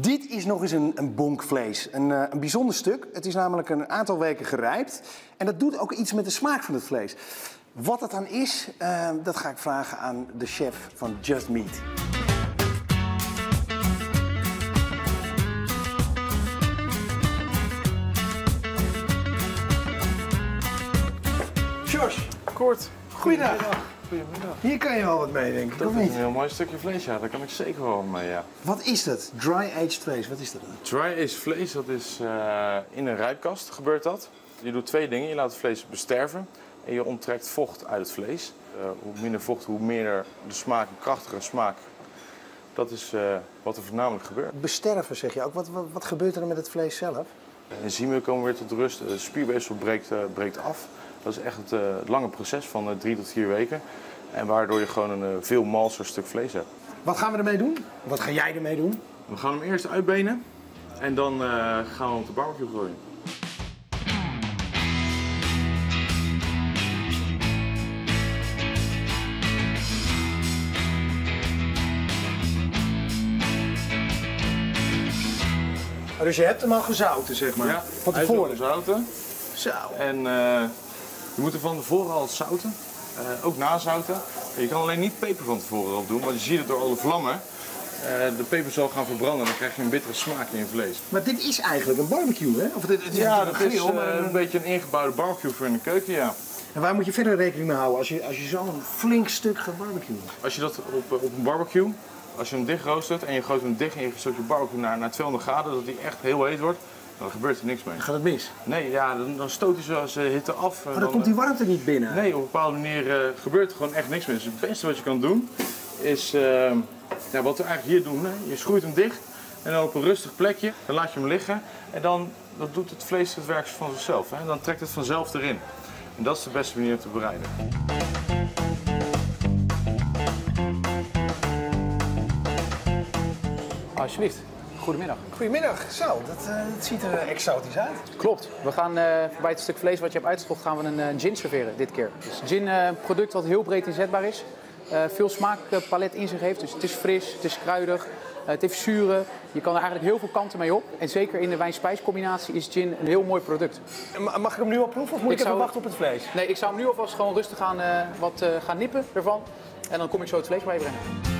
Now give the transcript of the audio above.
Dit is nog eens een, een bonkvlees. Een, eh, een bijzonder stuk. Het is namelijk een aantal weken gerijpt. En dat doet ook iets met de smaak van het vlees. Wat dat dan is, eh, dat ga ik vragen aan de chef van Just Meat. George, Kort. Goeiedag. Goedemiddag. Hier kan je wel wat mee, denk ik, Dat is een heel mooi stukje vlees, ja. Daar kan ik zeker wel mee, ja. Wat is dat? Dry aged vlees, wat is dat dan? Dry aged vlees, dat is eh, in een rijpkast gebeurt dat. Je doet twee dingen. Je laat het vlees besterven en je onttrekt vocht uit het vlees. Eh, hoe minder vocht, hoe meer de smaak, een krachtige smaak. Dat is eh, wat er voornamelijk gebeurt. Besterven zeg je ook. Wat, wat, wat gebeurt er dan met het vlees zelf? Enzymen komen weer tot rust, het spierweefsel breekt, breekt af. Dat is echt het, eh, het lange proces van eh, drie tot vier weken. En waardoor je gewoon een eh, veel malser stuk vlees hebt. Wat gaan we ermee doen? Wat ga jij ermee doen? We gaan hem eerst uitbenen en dan eh, gaan we hem op de barbecue gooien. Dus je hebt hem al gezouten, zeg maar. van tevoren. zouten. Zo. En eh, je moet er van tevoren al zouten. Eh, ook nazouten. Je kan alleen niet peper van tevoren erop doen, want je ziet het door alle vlammen. eh, de peper zal gaan verbranden en dan krijg je een bittere smaak in je vlees. Maar dit is eigenlijk een barbecue, hè? Of dit, is Ja, een dat grill, is eh, een beetje een ingebouwde barbecue voor in de keuken, ja. En waar moet je verder rekening mee houden als je, als je zo'n flink stuk gaat barbecuen? Als je dat op, op een barbecue, als je hem dicht roostert en je gooit hem dicht in je stukje barbecue naar, naar 200 graden, dat hij echt heel heet wordt, dan gebeurt er niks mee. Gaat het mis? Nee, ja, dan, dan stoot hij zoals hitte af. Maar dan dan, komt die warmte niet binnen. Nee, op een bepaalde manier eh, gebeurt er gewoon echt niks meer. Dus het beste wat je kan doen is, eh, ja, wat we eigenlijk hier doen, hè? je schroeit hem dicht en dan op een rustig plekje, dan laat je hem liggen en dan dat doet het vlees het werk van zichzelf. Hè? Dan trekt het vanzelf erin. En dat is de beste manier om te bereiden. Alsjeblieft. Goedemiddag. Goedemiddag. Zo, dat, eh, dat ziet er exotisch uit. Klopt. We gaan eh, bij het stuk vlees wat je hebt uitgezocht, gaan we een eh, gin serveren dit keer. Dus gin, eh, een product wat heel breed inzetbaar is. Eh, veel smaakpalet in zich heeft. Dus het is fris, het is kruidig, eh, het heeft zuren. Je kan er eigenlijk heel veel kanten mee op. En zeker in de wijn-spijscombinatie is gin een heel mooi product. Ma- Mag ik hem nu al proeven of moet ik, Ik even wachten op het vlees? Nee, ik zou hem nu alvast gewoon rustig gaan, eh, wat, eh, gaan nippen ervan. En dan kom ik zo het vlees bij je brengen.